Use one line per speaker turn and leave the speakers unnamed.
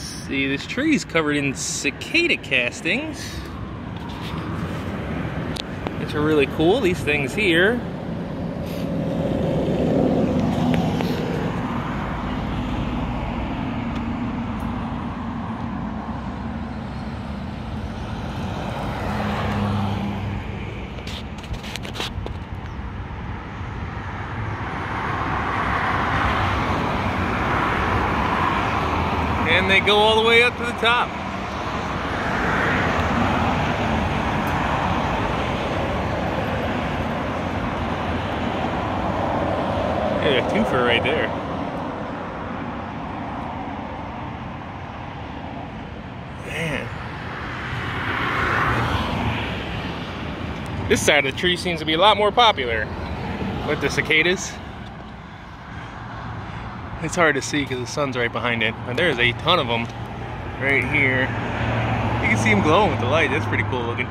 Let's see, this tree is covered in cicada casings. Which are really cool, these things here. And they go all the way up to the top. Hey, a twofer right there. Man. This side of the tree seems to be a lot more popular with the cicadas. It's hard to see because the sun's right behind it, but there's a ton of them right here. You can see them glowing with the light. That's pretty cool looking.